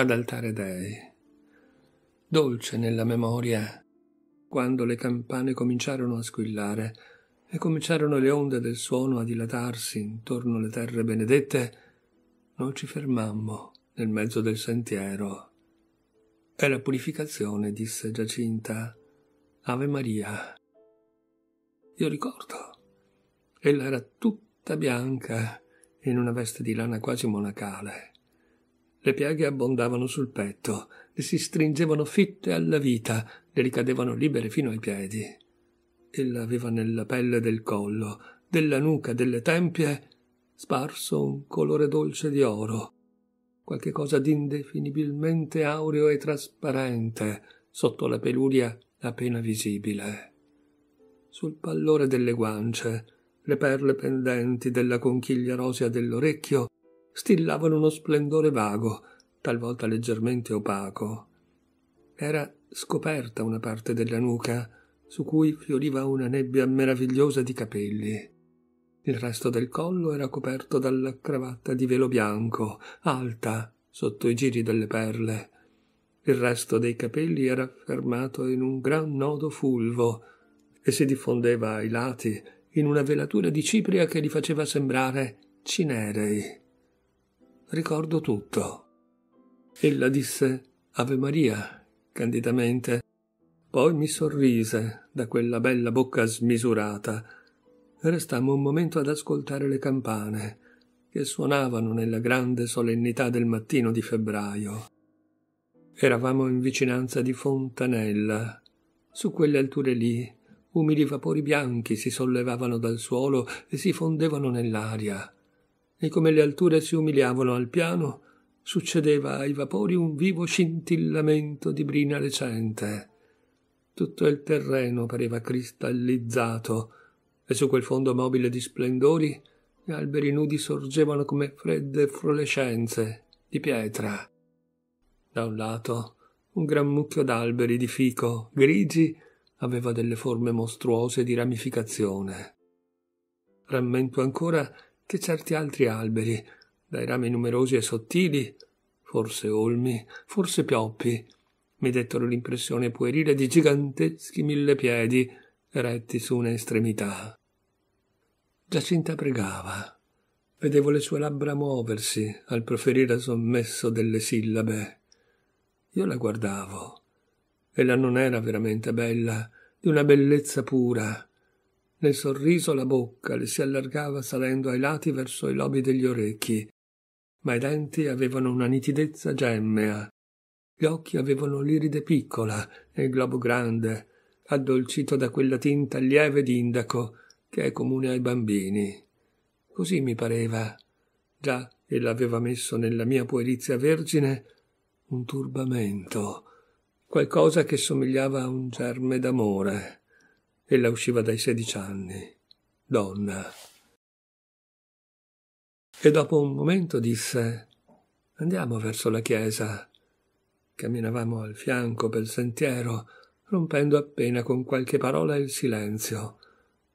ad altare dei. Dolce nella memoria quando le campane cominciarono a squillare e cominciarono le onde del suono a dilatarsi intorno alle terre benedette, non ci fermammo nel mezzo del sentiero. È la purificazione, disse Giacinta. Ave Maria. Io ricordo. Ella era tutta bianca, in una veste di lana quasi monacale. Le piaghe abbondavano sul petto, le si stringevano fitte alla vita, le ricadevano libere fino ai piedi. Ella aveva nella pelle del collo, della nuca, delle tempie, sparso un colore dolce di oro, qualche cosa d'indefinibilmente aureo e trasparente sotto la peluria appena visibile. Sul pallore delle guance, le perle pendenti della conchiglia rosea dell'orecchio stillavano uno splendore vago, talvolta leggermente opaco. Era scoperta una parte della nuca, su cui fioriva una nebbia meravigliosa di capelli. Il resto del collo era coperto dalla cravatta di velo bianco, alta sotto i giri delle perle. Il resto dei capelli era fermato in un gran nodo fulvo e si diffondeva ai lati in una velatura di cipria che li faceva sembrare cinerei. Ricordo tutto. Ella disse Ave Maria candidamente, poi mi sorrise da quella bella bocca smisurata. Restammo un momento ad ascoltare le campane che suonavano nella grande solennità del mattino di febbraio. Eravamo in vicinanza di Fontanella. Su quelle alture lì umili vapori bianchi si sollevavano dal suolo e si fondevano nell'aria. E come le alture si umiliavano al piano, succedeva ai vapori un vivo scintillamento di brina recente. Tutto il terreno pareva cristallizzato e su quel fondo mobile di splendori gli alberi nudi sorgevano come fredde frolescenze di pietra. Da un lato un gran mucchio d'alberi di fico grigi aveva delle forme mostruose di ramificazione. Rammento ancora che certi altri alberi, dai rami numerosi e sottili, forse olmi, forse pioppi, mi dettero l'impressione puerile di giganteschi mille piedi eretti su un'estremità. Giacinta pregava. Vedevo le sue labbra muoversi al proferire sommesso delle sillabe. Io la guardavo Ella non era veramente bella, di una bellezza pura. Nel sorriso la bocca le si allargava salendo ai lati verso i lobi degli orecchi, ma i denti avevano una nitidezza gemmea. Gli occhi avevano l'iride piccola e il globo grande, addolcito da quella tinta lieve d'indaco che è comune ai bambini. Così mi pareva. Già ella aveva messo nella mia puerizia vergine un turbamento, qualcosa che somigliava a un germe d'amore. Ella usciva dai sedici anni, donna. E dopo un momento disse Andiamo verso la chiesa. Camminavamo al fianco pel sentiero, rompendo appena con qualche parola il silenzio.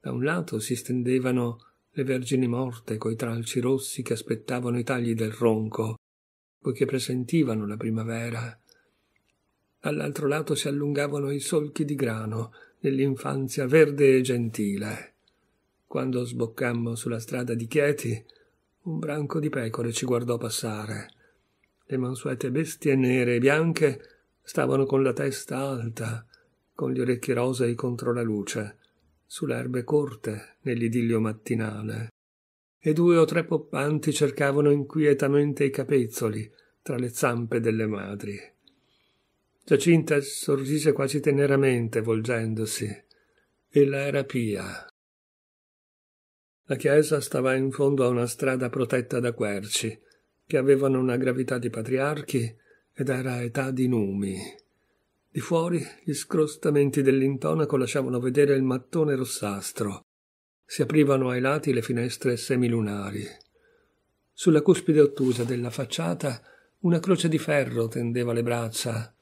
Da un lato si stendevano le vergini morte coi tralci rossi che aspettavano i tagli del ronco, poiché presentivano la primavera all'altro lato si allungavano i solchi di grano nell'infanzia verde e gentile. Quando sboccammo sulla strada di Chieti, un branco di pecore ci guardò passare. Le mansuete bestie nere e bianche stavano con la testa alta, con gli orecchi rosei contro la luce, sulle erbe corte nell'idillio mattinale. E due o tre poppanti cercavano inquietamente i capezzoli tra le zampe delle madri. Giacinta sorrise quasi teneramente volgendosi. Ella era pia. La chiesa stava in fondo a una strada protetta da querci, che avevano una gravità di patriarchi ed era età di numi. Di fuori gli scrostamenti dell'intonaco lasciavano vedere il mattone rossastro. Si aprivano ai lati le finestre semilunari. Sulla cuspide ottusa della facciata una croce di ferro tendeva le braccia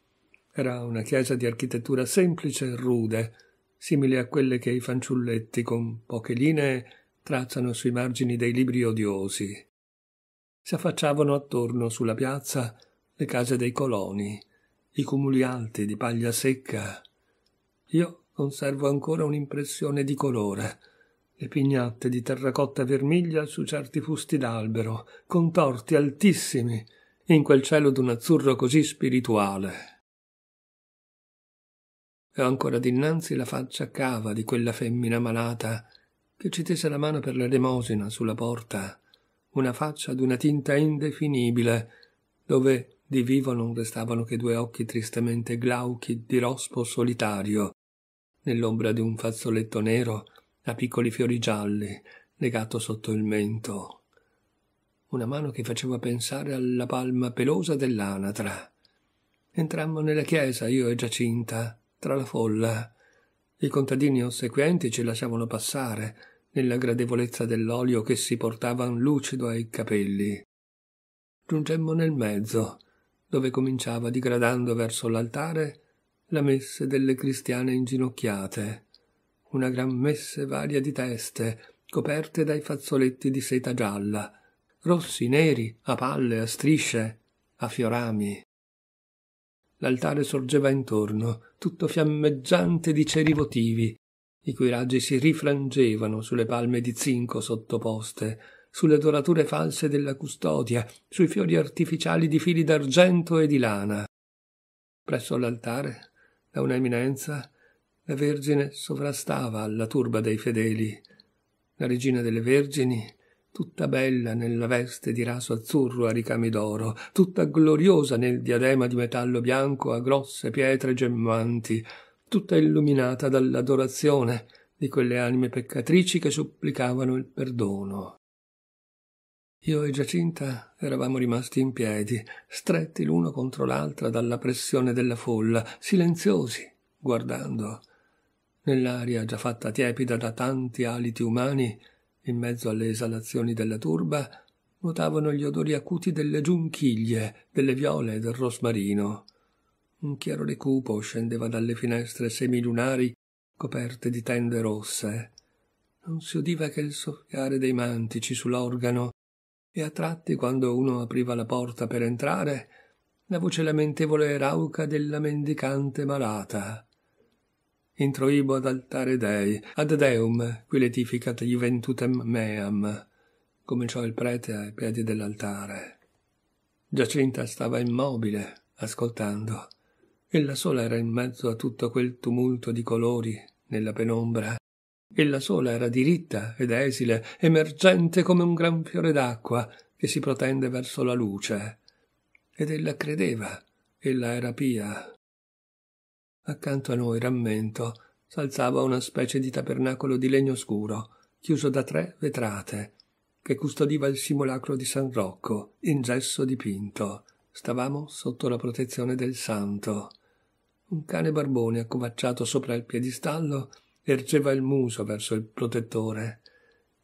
era una chiesa di architettura semplice e rude, simile a quelle che i fanciulletti con poche linee tracciano sui margini dei libri odiosi. Si affacciavano attorno sulla piazza le case dei coloni, i cumuli alti di paglia secca. Io conservo ancora un'impressione di colore, le pignatte di terracotta vermiglia su certi fusti d'albero, contorti altissimi, in quel cielo d'un azzurro così spirituale. E ho ancora dinanzi la faccia cava di quella femmina malata che ci tese la mano per l'elemosina sulla porta, una faccia d'una tinta indefinibile, dove di vivo non restavano che due occhi tristemente glauchi di rospo solitario, nell'ombra di un fazzoletto nero a piccoli fiori gialli legato sotto il mento. Una mano che faceva pensare alla palma pelosa dell'anatra. Entrammo nella chiesa, io e Giacinta, tra la folla. I contadini ossequienti ci lasciavano passare, nella gradevolezza dell'olio che si portavan lucido ai capelli. Giungemmo nel mezzo, dove cominciava digradando verso l'altare la messe delle cristiane inginocchiate, una gran messe varia di teste, coperte dai fazzoletti di seta gialla, rossi, neri, a palle, a strisce, a fiorami. L'altare sorgeva intorno, tutto fiammeggiante di ceri votivi, i cui raggi si rifrangevano sulle palme di zinco sottoposte, sulle dorature false della custodia, sui fiori artificiali di fili d'argento e di lana. Presso l'altare da una eminenza, la Vergine sovrastava alla turba dei fedeli. La regina delle Vergini, tutta bella nella veste di raso azzurro a ricami d'oro, tutta gloriosa nel diadema di metallo bianco a grosse pietre gemmanti, tutta illuminata dall'adorazione di quelle anime peccatrici che supplicavano il perdono. Io e Giacinta eravamo rimasti in piedi, stretti l'uno contro l'altra dalla pressione della folla, silenziosi, guardando. Nell'aria già fatta tiepida da tanti aliti umani, in mezzo alle esalazioni della turba, nuotavano gli odori acuti delle giunchiglie, delle viole e del rosmarino. Un chiarore cupo scendeva dalle finestre semilunari coperte di tende rosse. Non si udiva che il soffiare dei mantici sull'organo e a tratti, quando uno apriva la porta per entrare, la voce lamentevole e rauca della mendicante malata. Introibo ad altare Dei, ad Deum, qui letificat juventutem meam, cominciò il prete ai piedi dell'altare. Giacinta stava immobile, ascoltando. Ella sola era in mezzo a tutto quel tumulto di colori, nella penombra, Ella sola era diritta ed esile, emergente come un gran fiore d'acqua che si protende verso la luce. Ed ella credeva, ella era pia. Accanto a noi, rammento, s'alzava una specie di tabernacolo di legno scuro, chiuso da tre vetrate, che custodiva il simulacro di San Rocco, in gesso dipinto. Stavamo sotto la protezione del santo. Un cane barbone accovacciato sopra il piedistallo ergeva il muso verso il protettore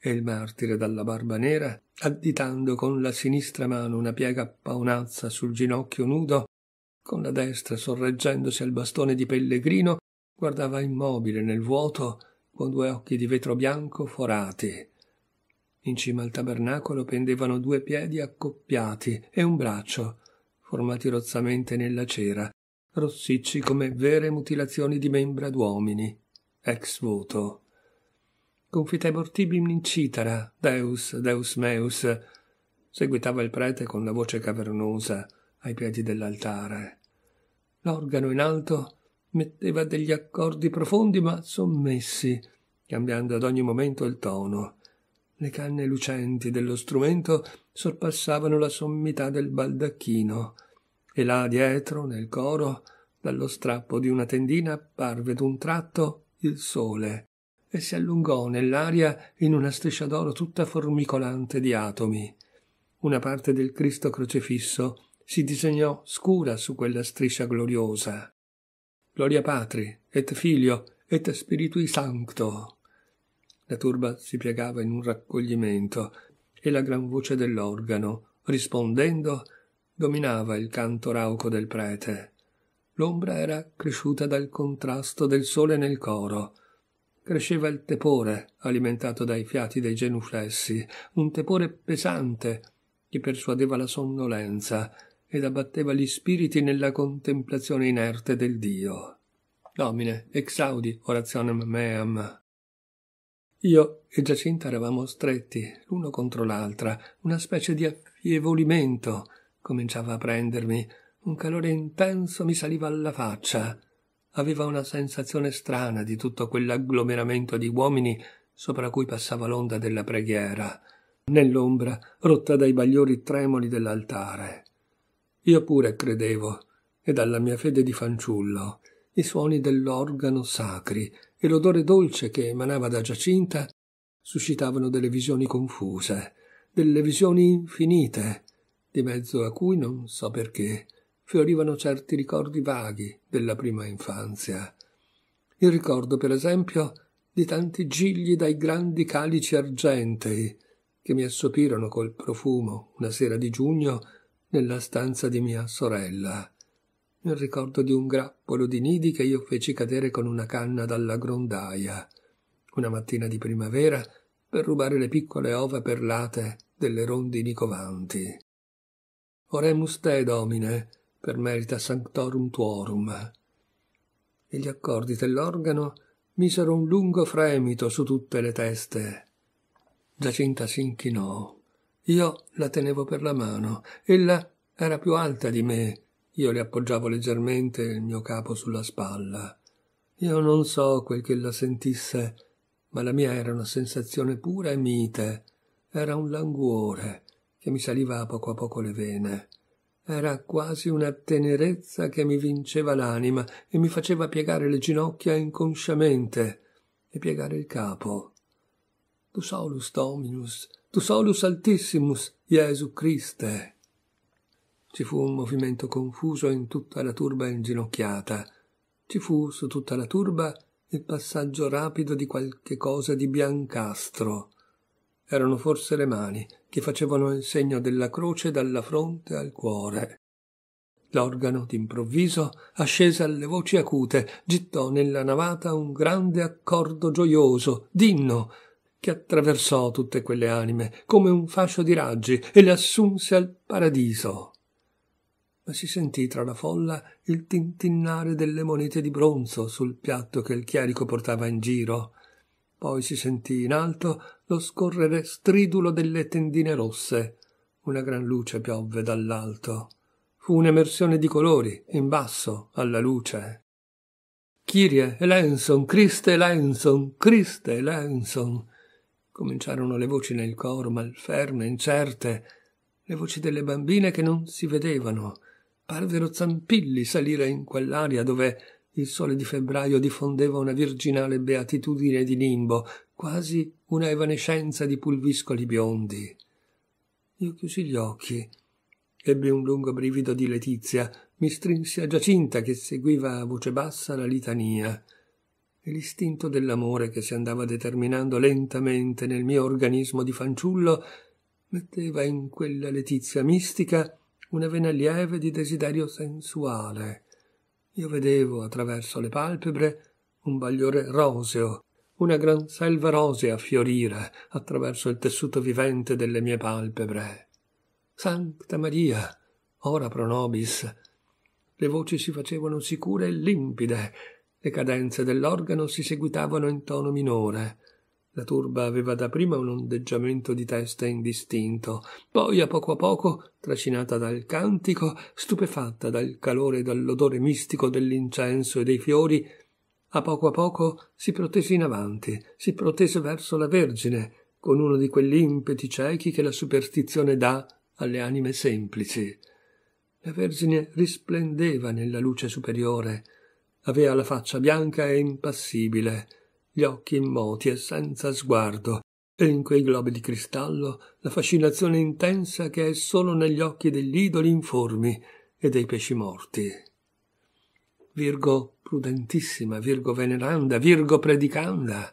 e il martire dalla barba nera, additando con la sinistra mano una piega paonazza sul ginocchio nudo, con la destra sorreggendosi al bastone di pellegrino, guardava immobile nel vuoto con due occhi di vetro bianco forati. In cima al tabernacolo pendevano due piedi accoppiati e un braccio, formati rozzamente nella cera, rossicci come vere mutilazioni di membra d'uomini ex voto. Confitebor tibim in citara, Deus, Deus meus, seguitava il prete con la voce cavernosa ai piedi dell'altare. L'organo in alto metteva degli accordi profondi ma sommessi, cambiando ad ogni momento il tono. Le canne lucenti dello strumento sorpassavano la sommità del baldacchino, e là dietro, nel coro, dallo strappo di una tendina apparve d'un tratto il sole e si allungò nell'aria in una striscia d'oro tutta formicolante di atomi. Una parte del Cristo crocefisso si disegnò scura su quella striscia gloriosa. Gloria Patri, et Filio, et Spiritui Sancto. La turba si piegava in un raccoglimento e la gran voce dell'organo, rispondendo, dominava il canto rauco del prete. L'ombra era cresciuta dal contrasto del sole nel coro. Cresceva il tepore, alimentato dai fiati dei genuflessi, un tepore pesante che persuadeva la sonnolenza ed abbatteva gli spiriti nella contemplazione inerte del Dio. Domine, exaudi orationem meam. Io e Giacinta eravamo stretti l'uno contro l'altra, una specie di affievolimento cominciava a prendermi, un calore intenso mi saliva alla faccia. Aveva una sensazione strana di tutto quell'agglomeramento di uomini sopra cui passava l'onda della preghiera, nell'ombra rotta dai bagliori tremoli dell'altare. Io pure credevo, e dalla mia fede di fanciullo, i suoni dell'organo sacri e l'odore dolce che emanava da Giacinta suscitavano delle visioni confuse, delle visioni infinite, di mezzo a cui non so perché fiorivano certi ricordi vaghi della prima infanzia. Il ricordo, per esempio, di tanti gigli dai grandi calici argentei che mi assopirono col profumo una sera di giugno nella stanza di mia sorella. Il ricordo di un grappolo di nidi che io feci cadere con una canna dalla grondaia, una mattina di primavera, per rubare le piccole ova perlate delle rondini covanti. Oremus te, domine, per merita sanctorum tuorum. E gli accordi dell'organo misero un lungo fremito su tutte le teste. Giacinta s'inchinò io la tenevo per la mano. Ella era più alta di me. Io le appoggiavo leggermente il mio capo sulla spalla. Io non so quel che la sentisse, ma la mia era una sensazione pura e mite. Era un languore che mi saliva a poco a poco le vene. Era quasi una tenerezza che mi vinceva l'anima e mi faceva piegare le ginocchia inconsciamente e piegare il capo. Tu solus dominus, tu solus altissimus, Gesù Christe. Ci fu un movimento confuso in tutta la turba inginocchiata. Ci fu su tutta la turba il passaggio rapido di qualche cosa di biancastro. Erano forse le mani che facevano il segno della croce dalla fronte al cuore. L'organo, d'improvviso, ascese alle voci acute, gittò nella navata un grande accordo gioioso, d'inno, che attraversò tutte quelle anime come un fascio di raggi e le assunse al paradiso. Ma si sentì tra la folla il tintinnare delle monete di bronzo sul piatto che il chierico portava in giro. Poi si sentì in alto lo scorrere stridulo delle tendine rosse. Una gran luce piovve dall'alto. Fu un'emersione di colori in basso alla luce. Kyrie Elenson, Christe Elenson, Christe Elenson Cominciarono le voci nel coro, malferme, incerte, le voci delle bambine che non si vedevano. Parvero zampilli salire in quell'aria dove il sole di febbraio diffondeva una virginale beatitudine di limbo, quasi una evanescenza di pulviscoli biondi. Io chiusi gli occhi. Ebbi un lungo brivido di letizia. Mi strinsi a Giacinta che seguiva a voce bassa la litania e l'istinto dell'amore che si andava determinando lentamente nel mio organismo di fanciullo metteva in quella letizia mistica una vena lieve di desiderio sensuale. Io vedevo attraverso le palpebre un bagliore roseo, una gran selva rosea fiorire attraverso il tessuto vivente delle mie palpebre. Sancta Maria, ora pro nobis. Le voci si facevano sicure e limpide, le cadenze dell'organo si seguitavano in tono minore. La turba aveva da prima un ondeggiamento di testa indistinto, poi a poco a poco, trascinata dal cantico, stupefatta dal calore e dall'odore mistico dell'incenso e dei fiori, a poco a poco si protese in avanti, si protese verso la Vergine, con uno di quegli impeti ciechi che la superstizione dà alle anime semplici. La Vergine risplendeva nella luce superiore, Aveva la faccia bianca e impassibile, gli occhi immoti e senza sguardo, e in quei globi di cristallo la fascinazione intensa che è solo negli occhi degli idoli informi e dei pesci morti. Virgo prudentissima, Virgo veneranda, Virgo predicanda.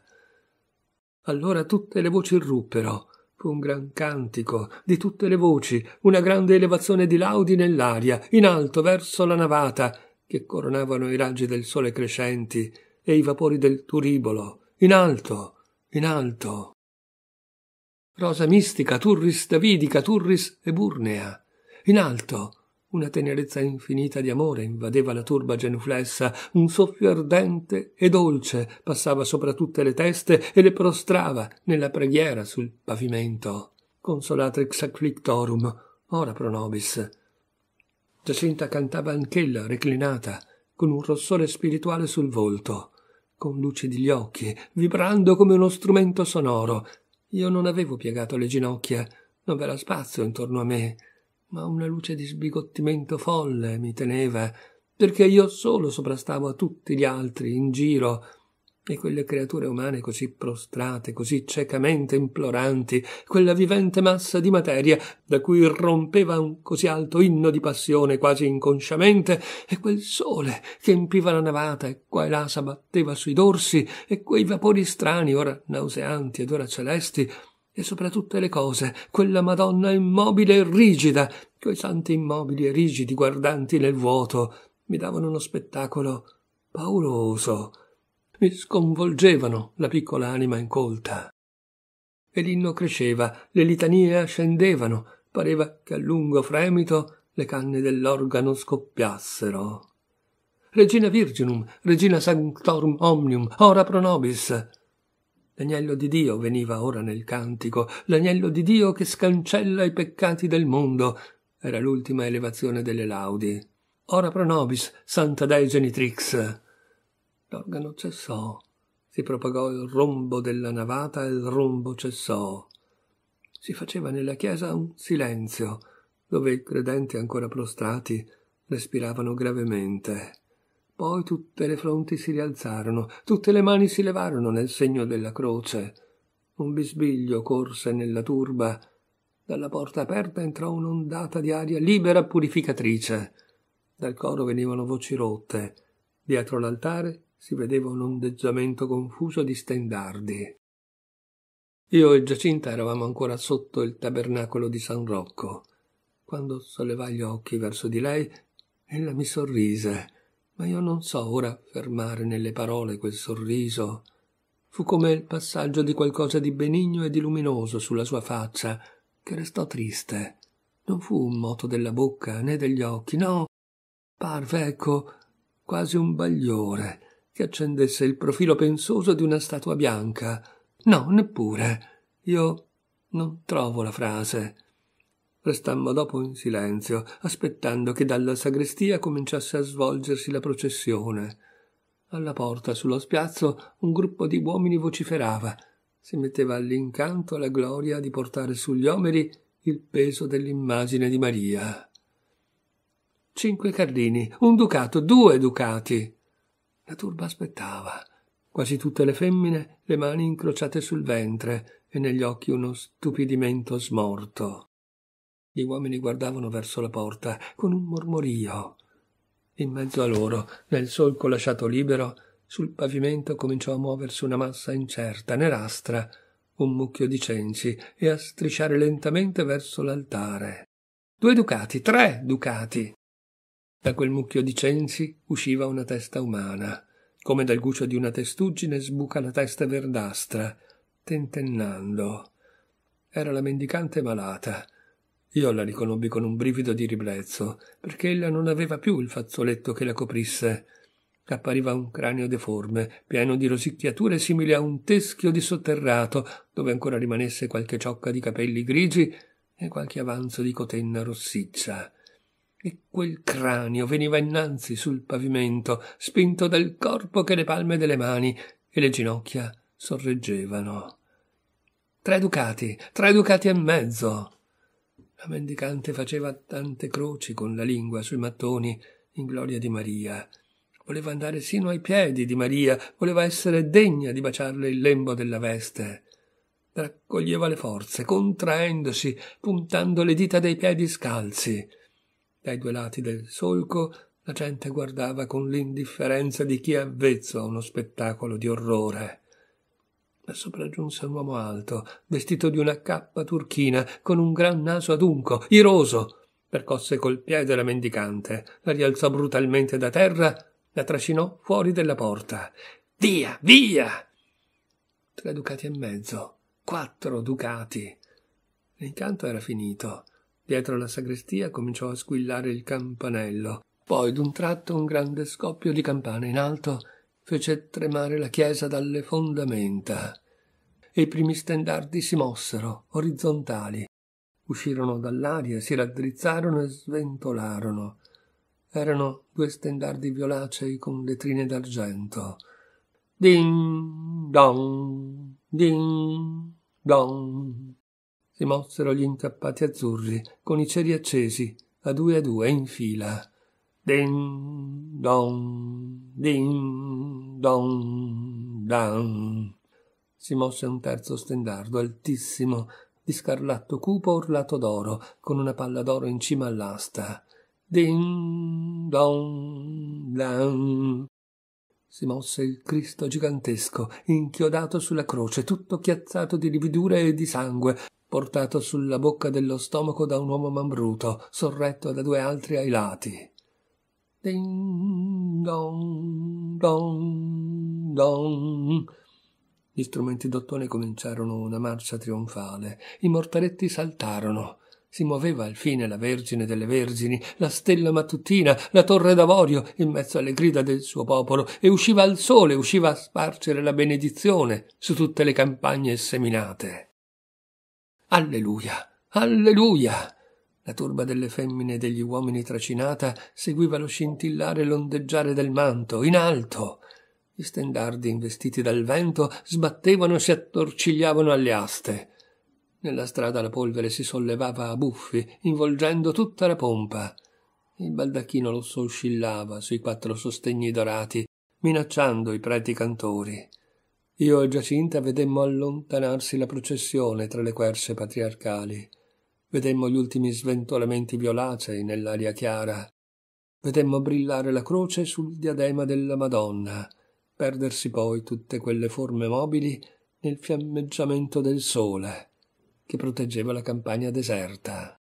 Allora tutte le voci irruppero, fu un gran cantico di tutte le voci, una grande elevazione di laudi nell'aria, in alto verso la navata, che coronavano i raggi del sole crescenti e i vapori del turibolo, in alto, in alto. Rosa mistica, turris davidica, turris eburnea, in alto, una tenerezza infinita di amore invadeva la turba genuflessa, un soffio ardente e dolce passava sopra tutte le teste e le prostrava nella preghiera sul pavimento. Consolatrix afflictorum, ora pro nobis. Giacinta cantava anch'ella, reclinata, con un rossore spirituale sul volto, con lucidi gli occhi, vibrando come uno strumento sonoro. Io non avevo piegato le ginocchia, non v'era spazio intorno a me, ma una luce di sbigottimento folle mi teneva, perché io solo soprastavo a tutti gli altri in giro, e quelle creature umane così prostrate, così ciecamente imploranti, quella vivente massa di materia da cui irrompeva un così alto inno di passione quasi inconsciamente, e quel sole che empiva la navata e qua e là s'abbatteva sui dorsi, e quei vapori strani, ora nauseanti ed ora celesti, e sopra tutte le cose quella Madonna immobile e rigida, quei santi immobili e rigidi guardanti nel vuoto, mi davano uno spettacolo pauroso mi sconvolgevano la piccola anima incolta. E l'inno cresceva, le litanie ascendevano, pareva che a lungo fremito le canne dell'organo scoppiassero. Regina Virginum, Regina Sanctorum Omnium, ora pro nobis. L'agnello di Dio veniva ora nel cantico, l'agnello di Dio che scancella i peccati del mondo. Era l'ultima elevazione delle laudi. Ora pro nobis, Santa Dei Genitrix. L'organo cessò, si propagò il rombo della navata e il rombo cessò. Si faceva nella chiesa un silenzio, dove i credenti ancora prostrati respiravano gravemente. Poi tutte le fronti si rialzarono, tutte le mani si levarono nel segno della croce. Un bisbiglio corse nella turba. Dalla porta aperta entrò un'ondata di aria libera purificatrice. Dal coro venivano voci rotte. Dietro l'altare si vedeva un ondeggiamento confuso di stendardi. Io e Giacinta eravamo ancora sotto il tabernacolo di San Rocco. Quando sollevai gli occhi verso di lei, ella mi sorrise, ma io non so ora fermare nelle parole quel sorriso. Fu come il passaggio di qualcosa di benigno e di luminoso sulla sua faccia, che restò triste. Non fu un moto della bocca né degli occhi, no. Parve, ecco, quasi un bagliore, che accendesse il profilo pensoso di una statua bianca. No, neppure. Io non trovo la frase. Restammo dopo in silenzio, aspettando che dalla sagrestia cominciasse a svolgersi la processione. Alla porta, sullo spiazzo, un gruppo di uomini vociferava. Si metteva all'incanto la gloria di portare sugli omeri il peso dell'immagine di Maria. Cinque cardini, un ducato, due ducati. La turba aspettava. Quasi tutte le femmine, le mani incrociate sul ventre e negli occhi uno stupidimento smorto. Gli uomini guardavano verso la porta con un mormorio. In mezzo a loro, nel solco lasciato libero, sul pavimento cominciò a muoversi una massa incerta, nerastra, un mucchio di cenci, e a strisciare lentamente verso l'altare. Due ducati, tre ducati. Da quel mucchio di censi usciva una testa umana. Come dal guscio di una testuggine sbuca la testa verdastra, tentennando. Era la mendicante malata. Io la riconobbi con un brivido di ribrezzo, perché ella non aveva più il fazzoletto che la coprisse. Appariva un cranio deforme, pieno di rosicchiature simili a un teschio di sotterrato, dove ancora rimanesse qualche ciocca di capelli grigi e qualche avanzo di cotenna rossiccia e quel cranio veniva innanzi sul pavimento, spinto dal corpo che le palme delle mani e le ginocchia sorreggevano. Tre ducati, tre ducati e mezzo. La mendicante faceva tante croci con la lingua sui mattoni in gloria di Maria. Voleva andare sino ai piedi di Maria, voleva essere degna di baciarle il lembo della veste. Raccoglieva le forze, contraendosi, puntando le dita dei piedi scalzi. Dai due lati del solco la gente guardava con l'indifferenza di chi è avvezzo a uno spettacolo di orrore. Ma sopraggiunse un uomo alto, vestito di una cappa turchina, con un gran naso adunco, iroso. Percosse col piede la mendicante, la rialzò brutalmente da terra, la trascinò fuori della porta. Via, via! Tre ducati e mezzo, quattro ducati. L'incanto era finito. Dietro la sagrestia cominciò a squillare il campanello. Poi d'un tratto un grande scoppio di campane in alto fece tremare la chiesa dalle fondamenta i primi stendardi si mossero, orizzontali. Uscirono dall'aria, si raddrizzarono e sventolarono. Erano due stendardi violacei con letrine d'argento. Ding dong, ding dong. Si mossero gli incappati azzurri con i ceri accesi, a due a due in fila. Ding dong, ding dong, dang si mosse un terzo stendardo altissimo di scarlatto cupo orlato d'oro con una palla d'oro in cima all'asta. Din don dan. Si mosse il cristo gigantesco inchiodato sulla croce tutto chiazzato di lividure e di sangue portato sulla bocca dello stomaco da un uomo mambruto sorretto da due altri ai lati din don don don gli strumenti d'ottone cominciarono una marcia trionfale. I mortaretti saltarono. Si muoveva alfine la Vergine delle Vergini, la stella mattutina, la torre d'avorio, in mezzo alle grida del suo popolo, e usciva al sole, usciva a spargere la benedizione su tutte le campagne seminate. Alleluia! Alleluia! La turba delle femmine e degli uomini tracinata seguiva lo scintillare e l'ondeggiare del manto, in alto, gli stendardi investiti dal vento sbattevano e si attorcigliavano alle aste. Nella strada la polvere si sollevava a buffi, involgendo tutta la pompa. Il baldacchino rosso oscillava sui quattro sostegni dorati, minacciando i preti cantori. Io e Giacinta vedemmo allontanarsi la processione tra le querce patriarcali. Vedemmo gli ultimi sventolamenti violacei nell'aria chiara. Vedemmo brillare la croce sul diadema della Madonna perdersi poi tutte quelle forme mobili nel fiammeggiamento del sole che proteggeva la campagna deserta.